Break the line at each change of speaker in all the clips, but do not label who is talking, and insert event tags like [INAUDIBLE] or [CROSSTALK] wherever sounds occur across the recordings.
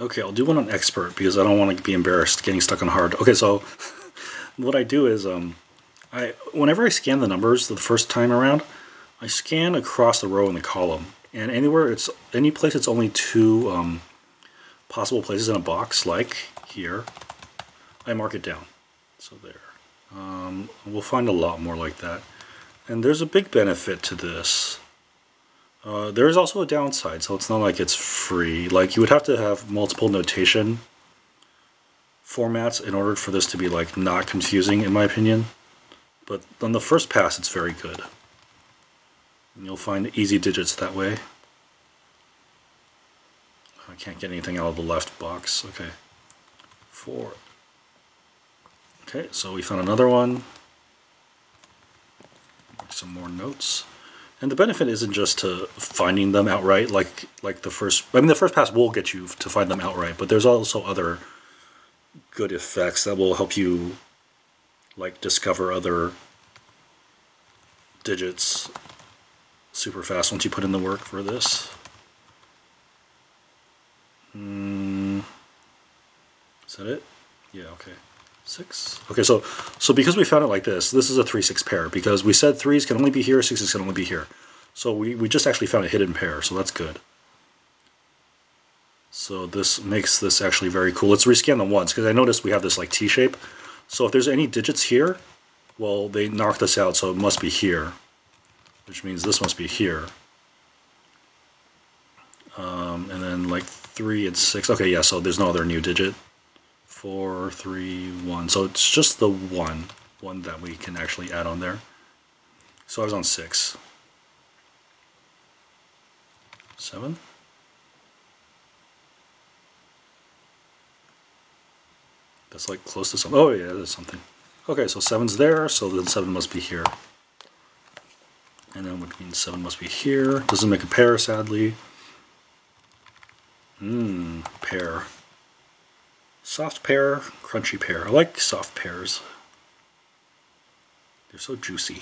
Okay, I'll do one on expert because I don't want to be embarrassed getting stuck on hard. Okay, so [LAUGHS] what I do is um, I whenever I scan the numbers the first time around, I scan across the row in the column, and anywhere it's any place it's only two um, possible places in a box, like here, I mark it down. So there. Um, we'll find a lot more like that. And there's a big benefit to this. Uh, there is also a downside, so it's not like it's free. Like you would have to have multiple notation formats in order for this to be like not confusing, in my opinion. But on the first pass, it's very good. And you'll find easy digits that way. I can't get anything out of the left box. Okay. Four. Okay, so we found another one. Make Some more notes. And the benefit isn't just to finding them outright, like like the first. I mean, the first pass will get you to find them outright, but there's also other good effects that will help you, like discover other digits super fast once you put in the work for this. Mm, is that it? Yeah. Okay. Six. Okay, so so because we found it like this, this is a three six pair because we said threes can only be here, sixes can only be here. So we, we just actually found a hidden pair, so that's good. So this makes this actually very cool. Let's rescan the ones because I noticed we have this like T shape. So if there's any digits here, well, they knocked this out, so it must be here, which means this must be here. Um, and then like three and six. Okay, yeah. So there's no other new digit four, three, one. So it's just the one, one that we can actually add on there. So I was on six. Seven. That's like close to something. Oh yeah, there's something. Okay, so seven's there, so then seven must be here. And then which means seven must be here. Doesn't make a pair, sadly. Mmm, pair. Soft pear, crunchy pear. I like soft pears. They're so juicy.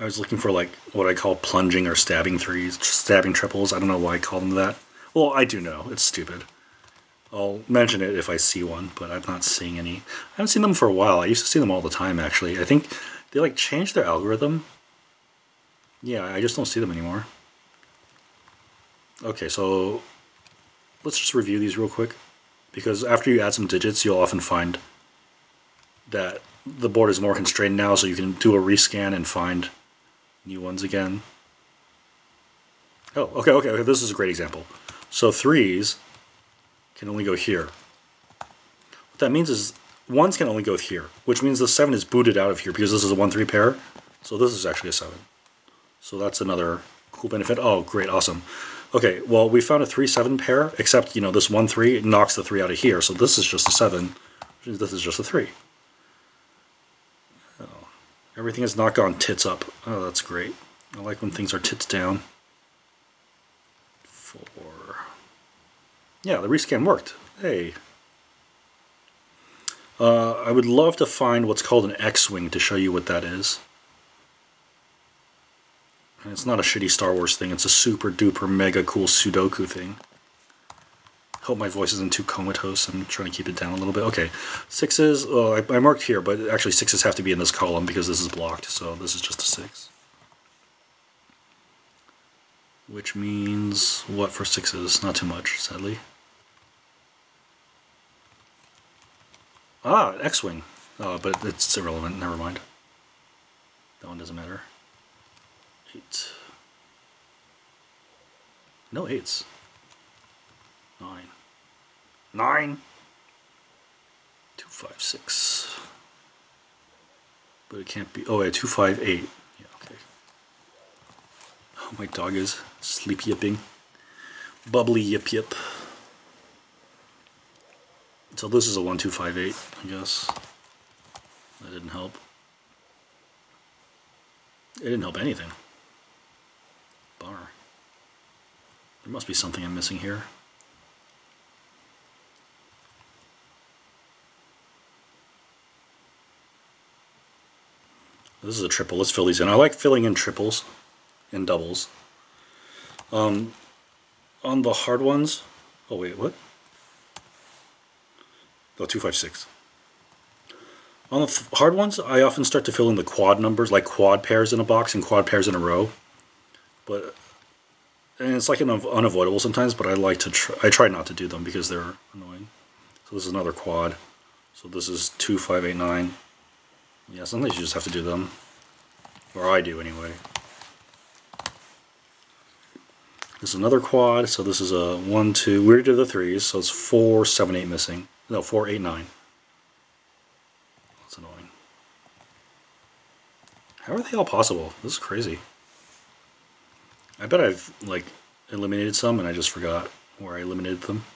I was looking for like what I call plunging or stabbing threes, stabbing triples. I don't know why I call them that. Well, I do know. It's stupid. I'll mention it if I see one, but I'm not seeing any. I haven't seen them for a while. I used to see them all the time, actually. I think they like changed their algorithm. Yeah, I just don't see them anymore. Okay, so let's just review these real quick because after you add some digits you'll often find that the board is more constrained now so you can do a rescan and find new ones again. Oh, okay, okay, okay, this is a great example. So threes can only go here. What that means is ones can only go here, which means the seven is booted out of here because this is a one three pair. So this is actually a seven. So that's another cool benefit. Oh, great, awesome. Okay, well, we found a 3-7 pair, except, you know, this 1-3 knocks the 3 out of here, so this is just a 7, this is just a 3. Oh, everything has not gone tits up. Oh, that's great. I like when things are tits down. Four. Yeah, the rescan worked. Hey. Uh, I would love to find what's called an X-Wing to show you what that is. And it's not a shitty Star Wars thing, it's a super duper mega cool Sudoku thing. Hope my voice isn't too comatose, I'm trying to keep it down a little bit. Okay, sixes, well, I, I marked here, but actually sixes have to be in this column because this is blocked, so this is just a six. Which means what for sixes? Not too much, sadly. Ah, X-Wing. Oh, but it's irrelevant, never mind. That one doesn't matter. Eight. No eights. Nine. Nine. Two, five, six. But it can't be. Oh, yeah, two, five, eight. Yeah, okay. Oh, my dog is sleepy yipping. Bubbly yip yip. So this is a one, two, five, eight, I guess. That didn't help. It didn't help anything. There must be something I'm missing here. This is a triple. Let's fill these in. I like filling in triples and doubles. Um, on the hard ones. Oh wait, what? Oh, 256. On the hard ones, I often start to fill in the quad numbers, like quad pairs in a box and quad pairs in a row. But and it's like an unavoidable sometimes, but I like to try, I try not to do them because they're annoying. So this is another quad. So this is 2589. Yeah, sometimes you just have to do them. Or I do anyway. This is another quad, so this is a 1, 2, we already did the 3s, so it's 4, 7, 8 missing. No, 4, 8, 9. That's annoying. How are they all possible? This is crazy. I bet I've, like, eliminated some and I just forgot where I eliminated them.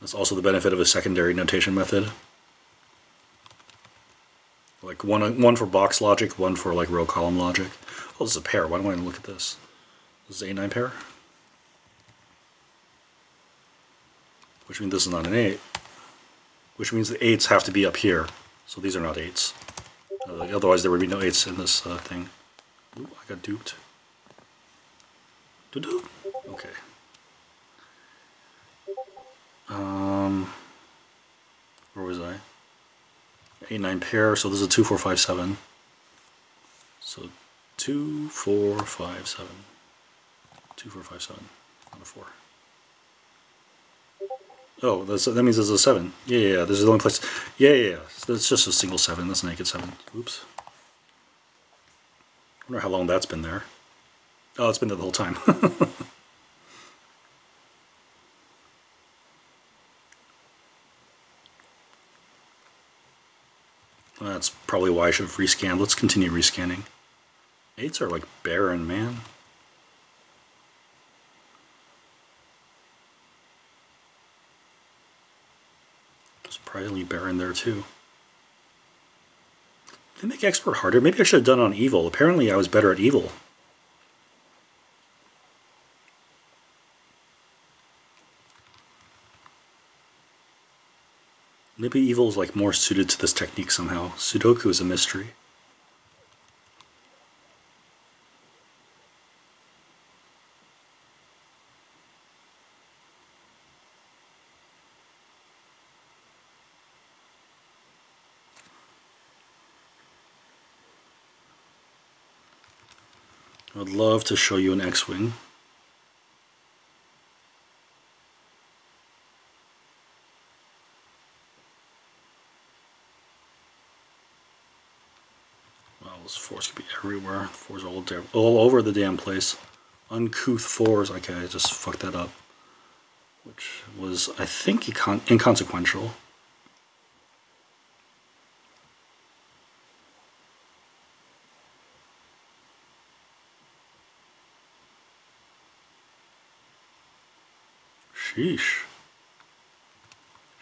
That's also the benefit of a secondary notation method. Like one one for box logic, one for like row column logic. Oh, this is a pair. Why don't I look at this? This is a 9 pair. Which means this is not an 8. Which means the 8s have to be up here. So these are not 8s. Uh, otherwise there would be no 8s in this uh, thing. Ooh, I got duped. Doo-doo. Okay. Um, where was I? 8, 9 pair, so this is a 2, 4, 5, 7. So 2, 4, 5, 7. 2, 4, 5, 7. Not a 4. Oh, that means there's a 7. Yeah, yeah, yeah, this is the only place. Yeah, yeah, yeah. That's just a single 7. That's naked 7. Oops. I wonder how long that's been there. Oh, it's been there the whole time. [LAUGHS] That's probably why I should have rescanned. Let's continue rescanning. Eights are like barren, man. Surprisingly barren there too. They make expert harder. Maybe I should have done on evil. Apparently I was better at evil. Maybe evil is like more suited to this technique somehow. Sudoku is a mystery. I would love to show you an X-Wing. This force could be everywhere. Fours all, all over the damn place. Uncouth fours. Okay, I just fucked that up. Which was, I think, inconsequential. Sheesh.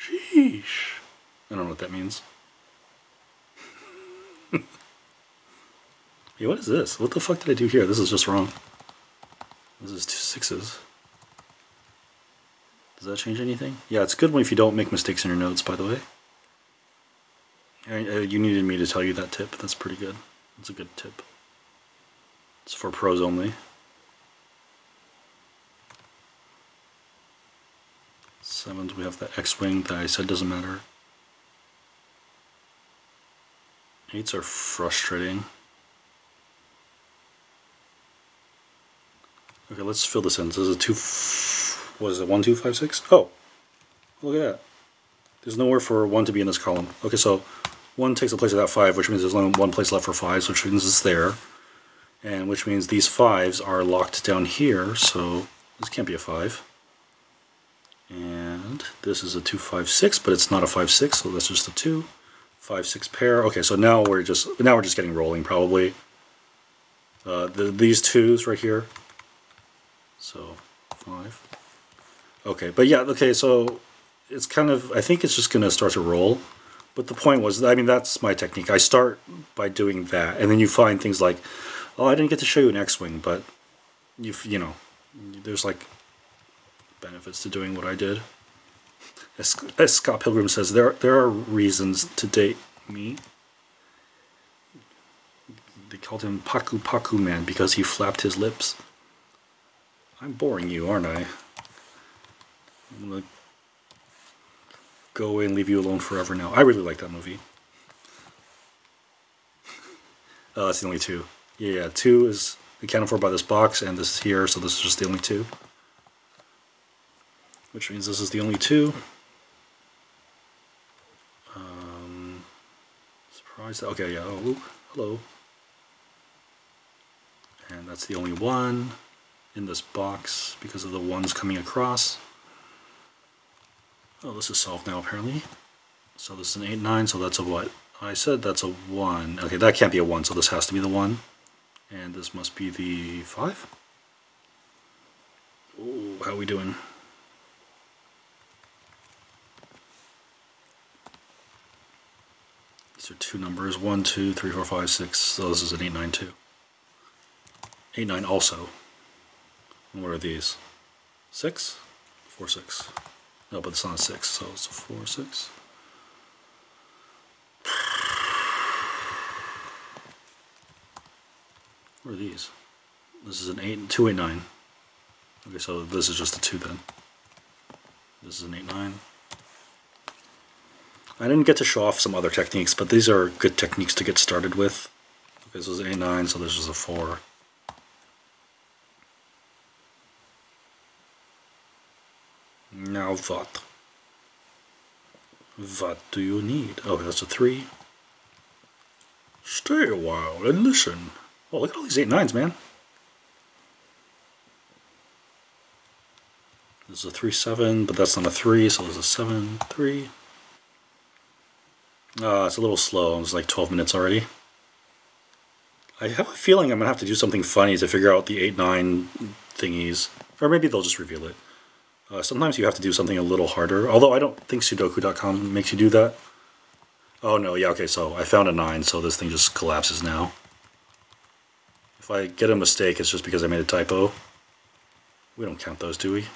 Sheesh. I don't know what that means. [LAUGHS] Hey, what is this? What the fuck did I do here? This is just wrong. This is two sixes. Does that change anything? Yeah, it's good if you don't make mistakes in your notes, by the way. You needed me to tell you that tip. That's pretty good. That's a good tip. It's for pros only. Sevens, we have the X-Wing that I said doesn't matter. Eights are frustrating. Okay, let's fill this in. This is a two. What is it? One, two, five, six. Oh, look at that. There's nowhere for one to be in this column. Okay, so one takes the place of that five, which means there's only one place left for five, which means it's there, and which means these fives are locked down here. So this can't be a five. And this is a two, five, six, but it's not a five, six, so that's just a two, five, six pair. Okay, so now we're just now we're just getting rolling probably. Uh, the, these twos right here so five. Okay, but yeah, okay, so it's kind of, I think it's just going to start to roll. But the point was, I mean, that's my technique. I start by doing that, and then you find things like, oh, I didn't get to show you an X-Wing, but you you know, there's like benefits to doing what I did. As, as Scott Pilgrim says, there there are reasons to date me. They called him Paku Paku Man because he flapped his lips. I'm boring you, aren't I? I'm gonna go away and leave you alone forever now. I really like that movie. [LAUGHS] Oh, that's the only two. Yeah, two is accounted for by this box, and this is here, so this is just the only two. Which means this is the only two. Um, surprise. Okay, yeah. Oh, hello. And that's the only one in this box because of the ones coming across. Oh, this is solved now apparently. So this is an 8, 9, so that's a what? I said that's a 1. Okay, that can't be a 1, so this has to be the 1. And this must be the 5. Oh, how are we doing? These are two numbers, 1, 2, 3, 4, 5, 6. So this is an 8, 9, 2. 8, 9 also. And what are these? 6? 4, 6. No, but it's not a 6, so it's a 4, 6. What are these? This is an 8, 2, 8, 9. Okay, so this is just a 2 then. This is an 8, 9. I didn't get to show off some other techniques, but these are good techniques to get started with. Okay, so this was an 8, 9, so this is a 4. Now what? What do you need? Oh, that's a 3. Stay a while and listen. Oh, look at all these eight nines, man. This is a 3 7, but that's not a 3, so there's a 7 3. Uh, it's a little slow. It's like 12 minutes already. I have a feeling I'm going to have to do something funny to figure out the 8 9 thingies. Or maybe they'll just reveal it. Uh, sometimes you have to do something a little harder, although I don't think Sudoku.com makes you do that. Oh no, yeah, okay, so I found a 9, so this thing just collapses now. If I get a mistake, it's just because I made a typo. We don't count those, do we?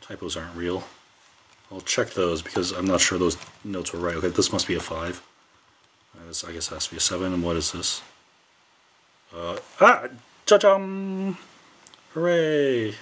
Typos aren't real. I'll check those because I'm not sure those notes were right. Okay, this must be a 5. Uh, I guess, has to be a 7. And what is this? Uh, ah! Cha-chum! Hooray!